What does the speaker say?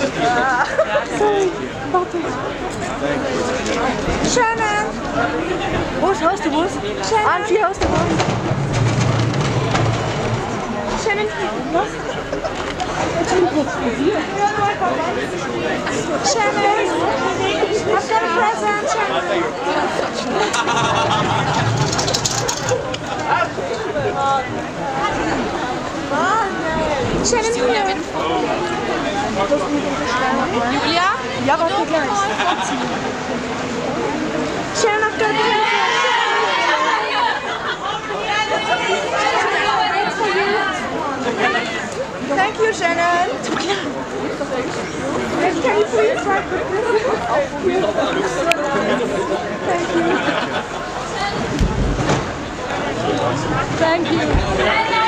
Wat is Shannon! Hoe is host de boos? Auntie host de boos. Shannon, wat? Shannon, I've got a present, Shannon. Shannon, here. Julia? Ja, warte gleich. Schön auf der Thank you, Shannon. Can you please try Thank you. Thank you.